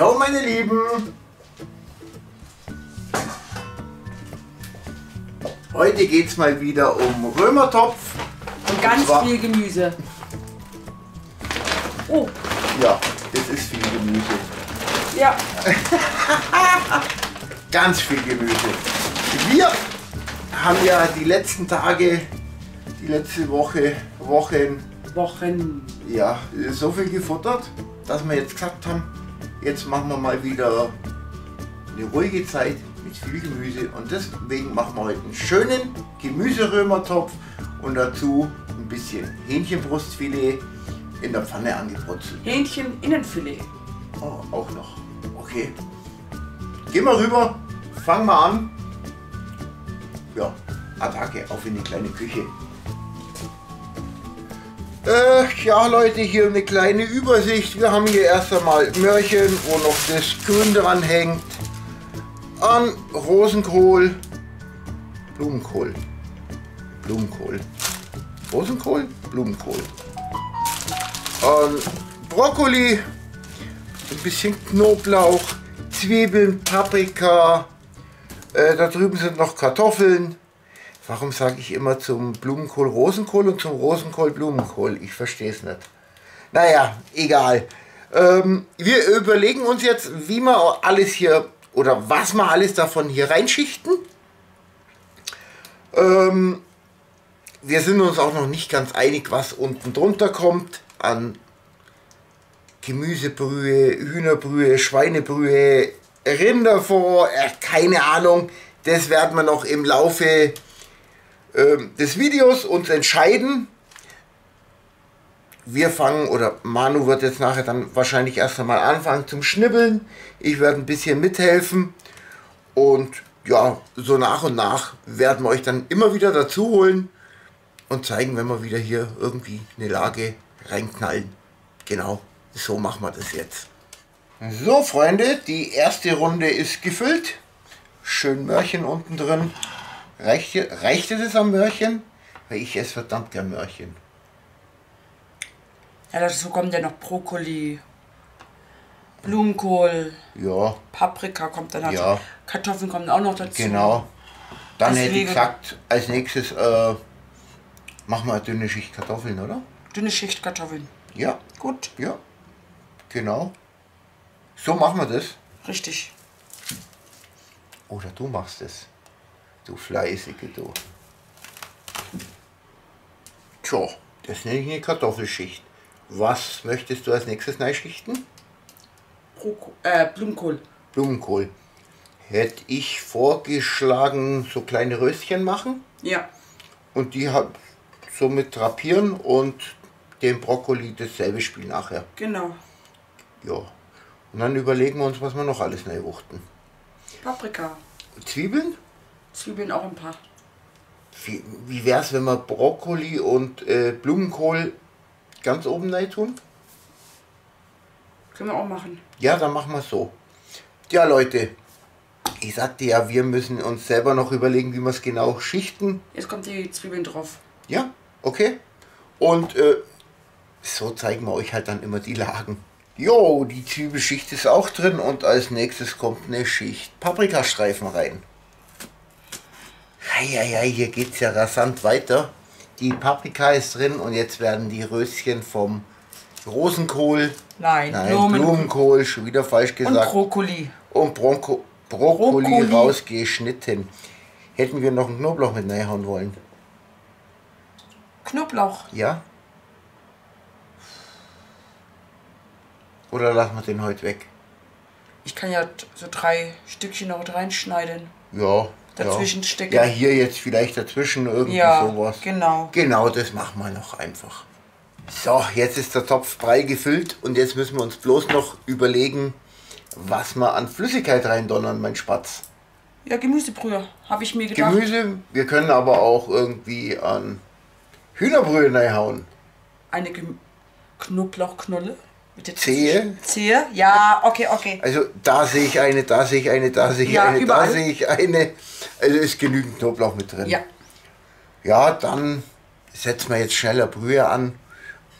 Ho, meine Lieben! Heute geht es mal wieder um Römertopf. Und ganz zwar- viel Gemüse. Oh, Ja, das ist viel Gemüse. ja. Ganz viel Gemüse. Wir haben ja die letzten Tage, die letzte Woche, Wochen, Wochen. ja, so viel gefuttert, dass wir jetzt gesagt haben, jetzt machen wir mal wieder eine ruhige Zeit mit viel Gemüse und deswegen machen wir heute einen schönen Gemüserömertopf und dazu ein bisschen Hähnchenbrustfilet in der Pfanne angebrutzelt. Hähnchen Innenfilet. Oh, auch noch. Okay. Gehen wir rüber, fangen wir an. Ja, Attacke auf in die kleine Küche. Äh, ja Leute, hier eine kleine Übersicht. Wir haben hier erst einmal Möhrchen, wo noch das Grün dran hängt. An Rosenkohl, Blumenkohl, Blumenkohl, Rosenkohl, Blumenkohl. An Brokkoli, ein bisschen Knoblauch, Zwiebeln, Paprika. Äh, da drüben sind noch Kartoffeln. Warum sage ich immer zum Blumenkohl Rosenkohl und zum Rosenkohl Blumenkohl? Ich verstehe es nicht. Naja, egal. Ähm, wir überlegen uns jetzt, wie wir alles hier oder was wir alles davon hier reinschichten. Ähm, wir sind uns auch noch nicht ganz einig, was unten drunter kommt an Gemüsebrühe, Hühnerbrühe, Schweinebrühe, Rinderfond, äh, keine Ahnung. Das werden wir noch im Laufe ähm, des Videos uns entscheiden. Wir fangen, oder Manu wird jetzt nachher dann wahrscheinlich erst einmal anfangen zum Schnibbeln. Ich werde ein bisschen mithelfen. Und ja, so nach und nach werden wir euch dann immer wieder dazu holen und zeigen, wenn wir wieder hier irgendwie eine Lage reinknallen. Genau, so machen wir das jetzt. So, Freunde, die erste Runde ist gefüllt. Schön Möhrchen unten drin. Reicht, reicht dir das am Möhrchen? Weil ich esse verdammt gern Möhrchen. Ja, dazu kommt ja noch Brokkoli, Blumenkohl, Ja, Paprika kommt dann dazu. Ja. Kartoffeln kommen auch noch dazu. genau. Dann hätte ich Deswegen- gesagt, als nächstes äh, machen wir eine dünne Schicht Kartoffeln, oder? Dünne Schicht Kartoffeln. Ja, Gut, ja, genau. So machen wir das. richtig. Oder du machst es. Du fleißige, du. Tja, das nenne ich eine Kartoffelschicht. Was möchtest du als nächstes schichten? Broko äh, Blumenkohl. Blumenkohl. Hätte ich vorgeschlagen, so kleine Röschen machen Ja, und die so mit drapieren und dem Brokkoli dasselbe Spiel nachher. genau. Ja. Und dann überlegen wir uns, was wir noch alles wuchten. Paprika. Zwiebeln? Zwiebeln auch ein paar. Wie, wie wäre es, wenn wir Brokkoli und äh, Blumenkohl ganz oben rein tun? Können wir auch machen. Ja, dann machen wir es so. Ja, Leute, ich sagte ja, wir müssen uns selber noch überlegen, wie wir es genau schichten. Jetzt kommt die Zwiebeln drauf. Ja, okay. Und äh, so zeigen wir euch halt dann immer die Lagen. Jo, die Zwiebelschicht ist auch drin und als nächstes kommt eine Schicht Paprikastreifen rein. Heieiei, hier geht's ja rasant weiter. Die Paprika ist drin und jetzt werden die Röschen vom Rosenkohl, Nein, nein, Blumen Blumenkohl, schon wieder falsch und gesagt, Brokkoli. und Bronco, Brokkoli, Brokkoli. rausgeschnitten. Hätten wir noch einen Knoblauch mit reinhauen wollen. Knoblauch. Ja? Oder lassen wir den heute weg? Ich kann ja so drei Stückchen noch reinschneiden. Ja. Dazwischen ja. stecken. Ja, hier jetzt vielleicht dazwischen irgendwie Ja, sowas. genau. Genau, das machen wir noch einfach. So, jetzt ist der Topf brei gefüllt und jetzt müssen wir uns bloß noch überlegen, was wir an Flüssigkeit reindonnern, mein Spatz. Ja, Gemüsebrühe, habe ich mir gedacht. Gemüse, wir können aber auch irgendwie an Hühnerbrühe reinhauen. Eine Gem Knoblauchknolle. Mit der Zehe? Zehe? Ja, okay, okay. Also da sehe ich eine, da sehe ich eine, da sehe ich Ja, eine, überall. da sehe ich eine. Also ist genügend Knoblauch mit drin. Ja, Ja, dann setzen wir jetzt schneller Brühe an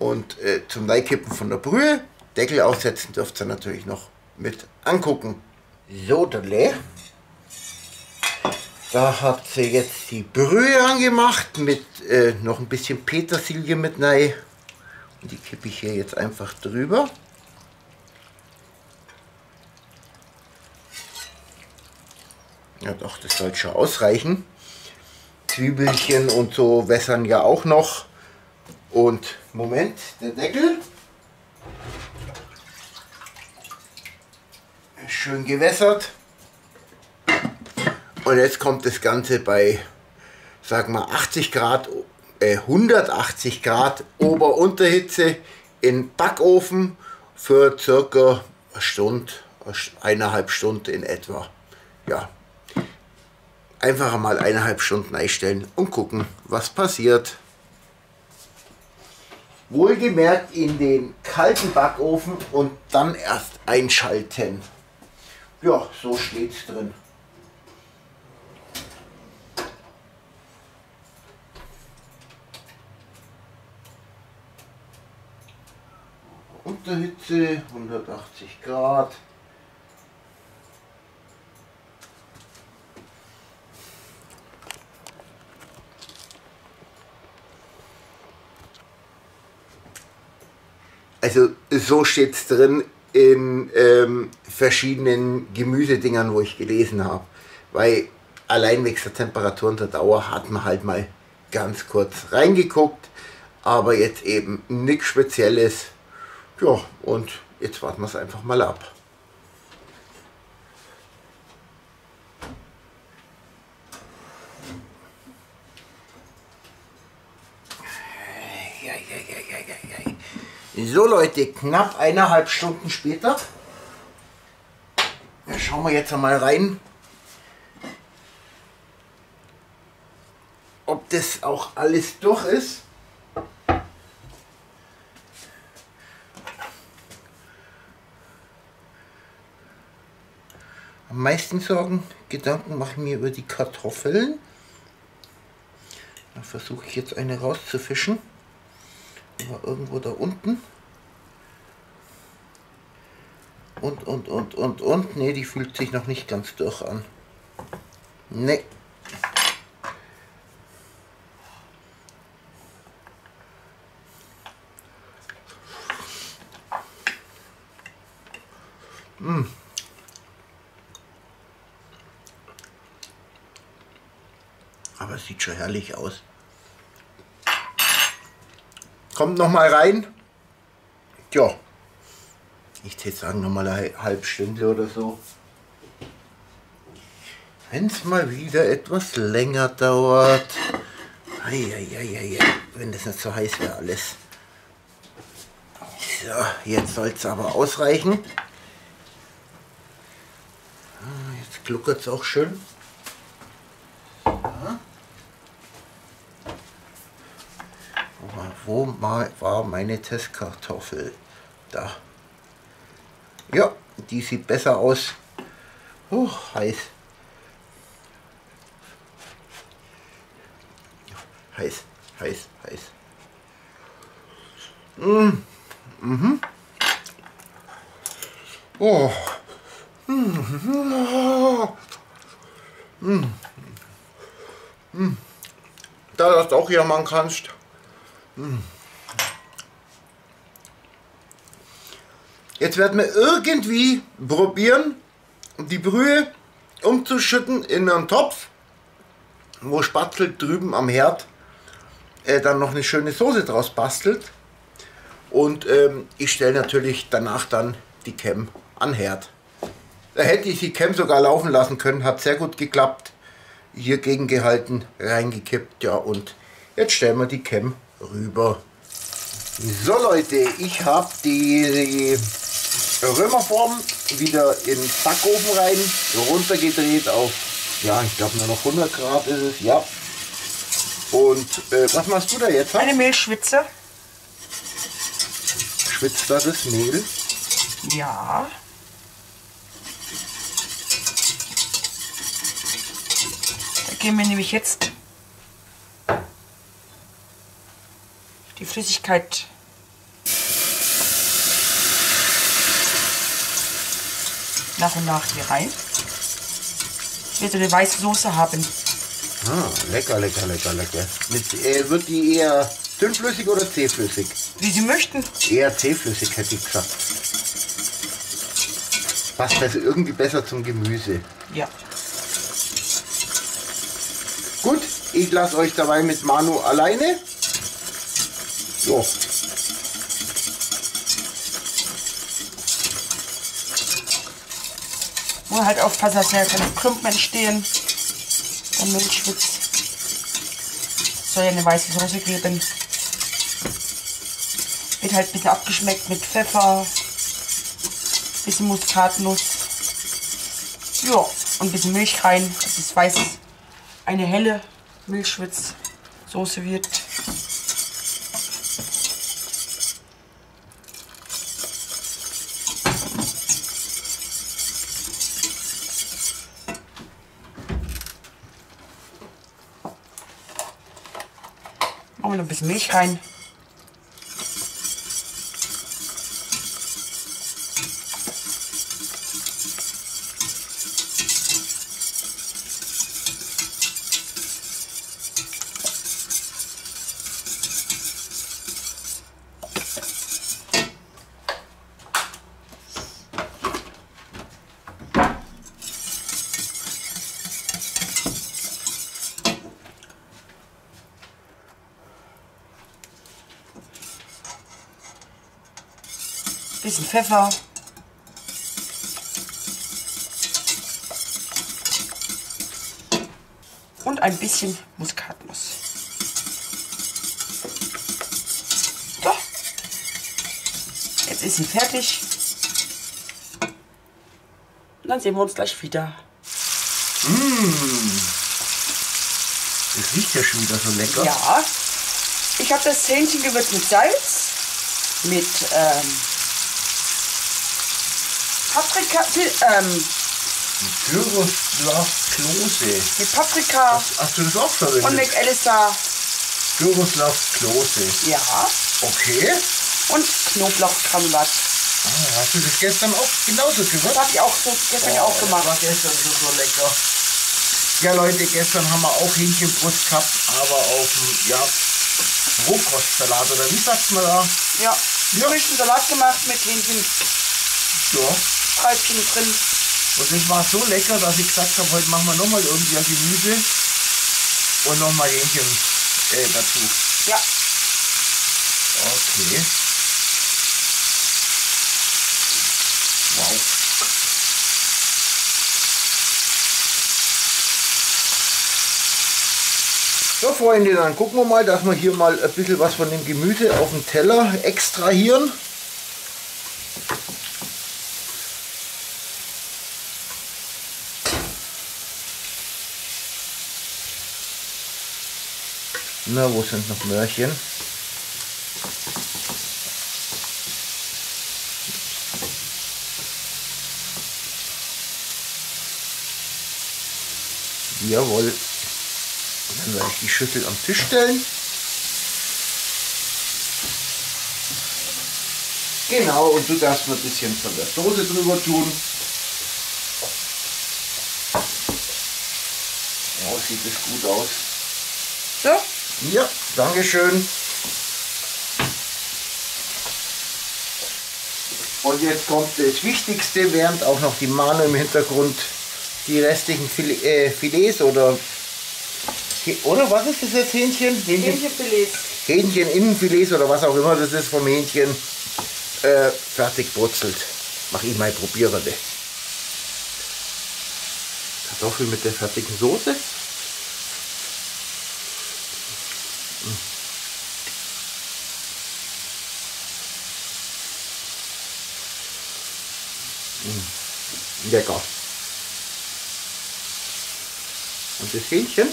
und äh, zum Neikippen von der Brühe, Deckel aufsetzen dürft ihr natürlich noch mit angucken. So, Dale. Da hat sie jetzt die Brühe angemacht mit äh, noch ein bisschen Petersilie mit rein. Und die kippe ich hier jetzt einfach drüber. Ja doch, das soll schon ausreichen. Zwiebelchen und so wässern ja auch noch. Und Moment, der Deckel. Schön gewässert. Und jetzt kommt das Ganze bei, sag mal, 80 Grad, äh, 180 Grad Ober-Unterhitze in Backofen für circa eine Stunde, eineinhalb Stunden in etwa. Ja, einfach mal eineinhalb Stunden einstellen und gucken, was passiert. Wohlgemerkt in den kalten Backofen und dann erst einschalten. Ja, so steht es drin. Unterhitze 180 Grad. Also so steht es drin in ähm, verschiedenen Gemüsedingern, wo ich gelesen habe. Weil allein wegen der Temperatur und der Dauer hat man halt mal ganz kurz reingeguckt, aber jetzt eben nichts Spezielles. Ja, und jetzt warten wir es einfach mal ab. So Leute, knapp eineinhalb Stunden später. Ja, schauen wir jetzt einmal rein, ob das auch alles durch ist. Am meisten Sorgen, Gedanken mache ich mir über die Kartoffeln. Da versuche ich jetzt eine rauszufischen. Aber irgendwo da unten. Und, und, und, und, und. Ne, die fühlt sich noch nicht ganz durch an. Ne. Aber es sieht schon herrlich aus. Kommt noch mal rein. Tja, ich würde sagen noch mal eine halbe Stunde oder so. Wenn es mal wieder etwas länger dauert. Eieieiei, wenn das nicht so heiß wäre alles. So, jetzt soll es aber ausreichen. Ah, jetzt gluckert es auch schön. Wo mal war meine Testkartoffel? Da. Ja, die sieht besser aus. Oh, heiß. Heiß, heiß, heiß. Mm. Mhm. Oh. Mm. Mm. Mm. Da das auch jammern kannst. Jetzt werden wir irgendwie probieren, die Brühe umzuschütten in einen Topf, wo Spatzel drüben am Herd äh, dann noch eine schöne Soße draus bastelt. Und ähm, ich stelle natürlich danach dann die Cam an Herd. Da hätte ich die Cam sogar laufen lassen können, hat sehr gut geklappt. Hier gegengehalten, reingekippt, ja und jetzt stellen wir die Cam rüber. So Leute, ich habe die Römerform wieder in den Backofen rein, runtergedreht auf, ja, ich glaube nur noch 100 Grad ist es, ja. Und äh, was machst du da jetzt? Eine Mehlschwitze. Schwitzt da das Mehl? Ja. Da gehen wir nämlich jetzt die Flüssigkeit nach und nach hier rein. Ich will so eine weiße Soße haben. Ah, lecker, lecker, lecker, lecker. Mit, äh, wird die eher dünnflüssig oder zähflüssig? Wie Sie möchten. Eher zähflüssig, hätte ich gesagt. Passt also irgendwie besser zum Gemüse. Ja. Gut, ich lasse euch dabei mit Manu alleine. So. Nur halt aufpassen, dass ja keine Klumpen entstehen. Der Milchschwitz. Soll ja eine weiße Soße geben. Wird halt ein bisschen abgeschmeckt mit Pfeffer, bisschen Muskatnuss. Ja, und ein bisschen Milch rein, dass es weiß eine helle Milchschwitz-Soße wird. Machen wir bisschen Pfeffer. Und ein bisschen Muskatnuss. So. Jetzt ist sie fertig. Und dann sehen wir uns gleich wieder. Das riecht ja schon wieder so lecker. Ja. Ich habe das Hähnchen gewürzt mit Salz, mit ähm, Paprika, ähm, Gyroslav Klose. mit Paprika Hast du das auch und verwendet? McAllister. Gyroslav Klose. Ja. Okay. Und Knoblauchgranulat. Ah, hast du das gestern auch genauso Das gewürzt? habe ich auch so gestern ja auch Das gemacht. war gestern so, so lecker. Ja Leute, gestern haben wir auch Hähnchenbrust gehabt, aber auf dem ja, Rohkostsalat oder wie sagt man da? Ja. Frischen Salat gemacht mit Hähnchen, Ja. Streifchen drin. Und das war so lecker, dass ich gesagt habe, heute machen wir nochmal irgendwie ein Gemüse und nochmal Hähnchen äh, dazu. Ja. Okay. Wow. So Freunde, dann gucken wir mal, dass wir hier mal ein bisschen was von dem Gemüse auf dem Teller extrahieren. Na, wo sind noch Möhrchen? Jawohl. Dann werde ich die Schüssel am Tisch stellen. Genau, und du darfst mir ein bisschen von der Soße drüber tun. Ja, sieht es gut aus. Ja, Dankeschön. Und jetzt kommt das Wichtigste, während auch noch die Manu im Hintergrund die restlichen Fil äh, Filets oder oder was ist das jetzt Hähnchen? Hähnchen, Hähnchenfilet. Hähnchen Innenfilets oder was auch immer das ist vom Hähnchen äh, fertig brutzelt. Mach ich mal probierende. Kartoffeln mit der fertigen Soße. Lecker. Und das Hähnchen.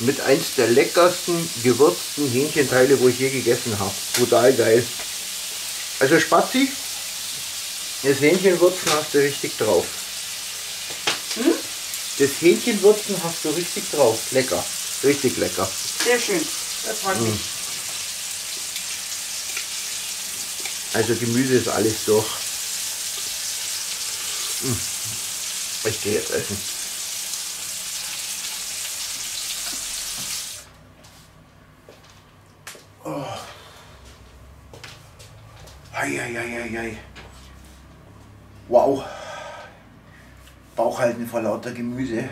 Mit eins der leckersten gewürzten Hähnchenteile, wo ich je gegessen habe. Total geil. Also Spazi, das Hähnchenwürzen hast du richtig drauf. Das Hähnchenwürzen hast du richtig drauf. Lecker. Richtig lecker. Sehr schön. Das freut mich. Also Gemüse ist alles durch. Mm. Ich gehe jetzt essen. Eieieiei. Wow. Bauch halten vor lauter Gemüse.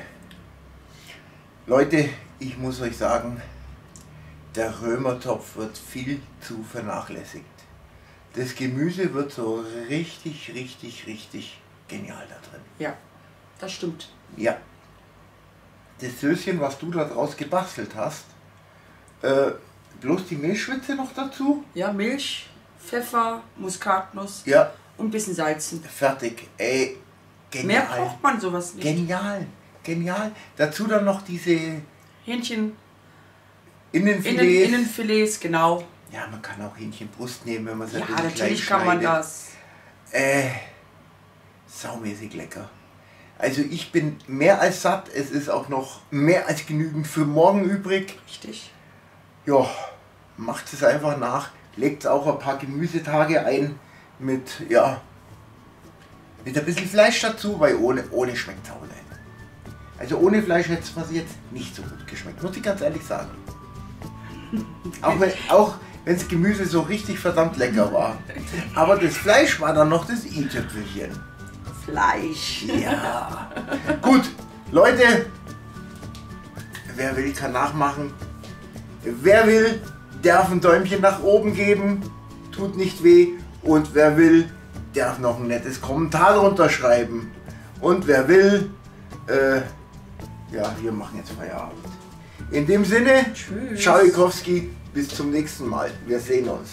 Leute, ich muss euch sagen, der Römertopf wird viel zu vernachlässigt. Das Gemüse wird so richtig, richtig, richtig genial da drin. Ja, das stimmt. Ja. Das Söschen, was du da draus gebastelt hast, äh, bloß die Mehlschwitze noch dazu? Ja, Milch, Pfeffer, Muskatnuss Ja, und ein bisschen Salzen. fertig. Ey, Mehr genial. braucht man sowas nicht. Genial, genial. Dazu dann noch diese Hähnchen, Innenfilets. Innen, Innenfilets, genau. Ja, man kann auch Hähnchenbrust nehmen, wenn man es ein Ja, bisschen natürlich klein kann man das. Äh, saumäßig lecker. Also ich bin mehr als satt. Es ist auch noch mehr als genügend für morgen übrig. Richtig. Ja, macht es einfach nach. Legt auch ein paar Gemüsetage ein mit, ja, mit ein bisschen Fleisch dazu, weil ohne, ohne schmeckt es auch nicht. Also ohne Fleisch hätte es mir jetzt nicht so gut geschmeckt, muss ich ganz ehrlich sagen. Auch wenn auch wenn's Gemüse so richtig verdammt lecker war. Aber das Fleisch war dann noch das i-Tüpfelchen. Fleisch. Ja. Gut, Leute, wer will, kann nachmachen. Wer will, darf ein Däumchen nach oben geben. Tut nicht weh. Und wer will, darf noch ein nettes Kommentar drunter schreiben. Und wer will, äh, ja, wir machen jetzt Feierabend. In dem Sinne, Tschüss. Tschaikowski, bis zum nächsten Mal. Wir sehen uns.